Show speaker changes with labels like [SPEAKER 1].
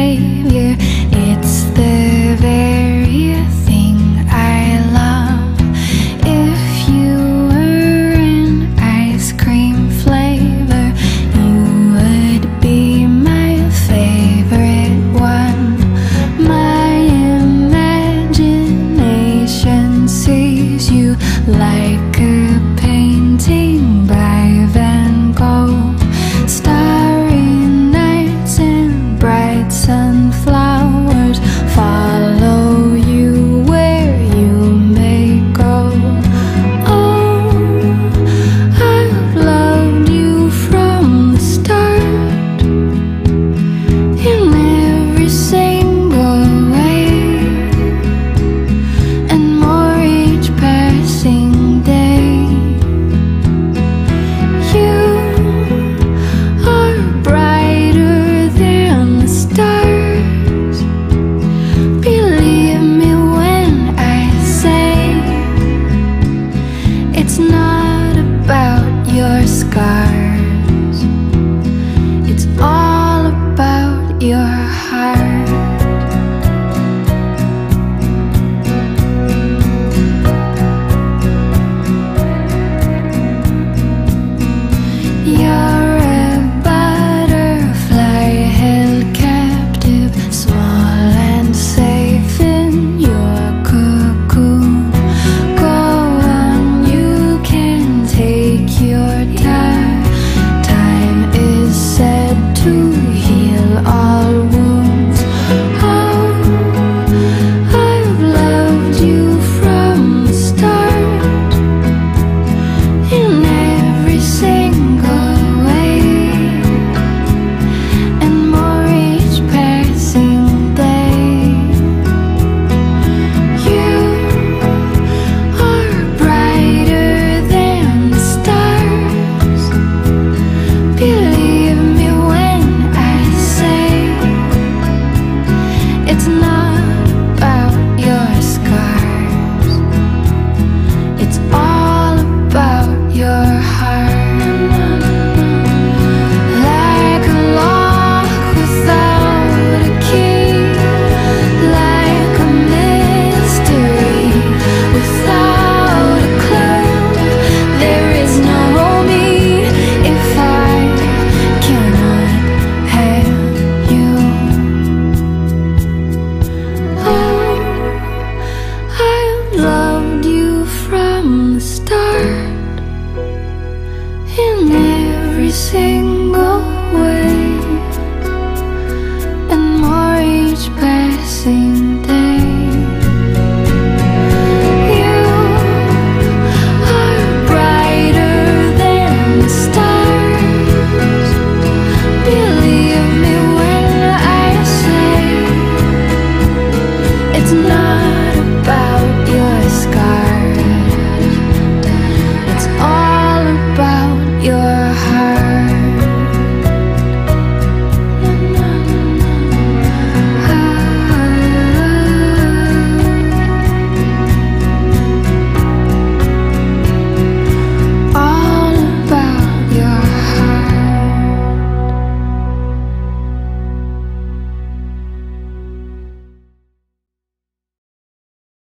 [SPEAKER 1] Savior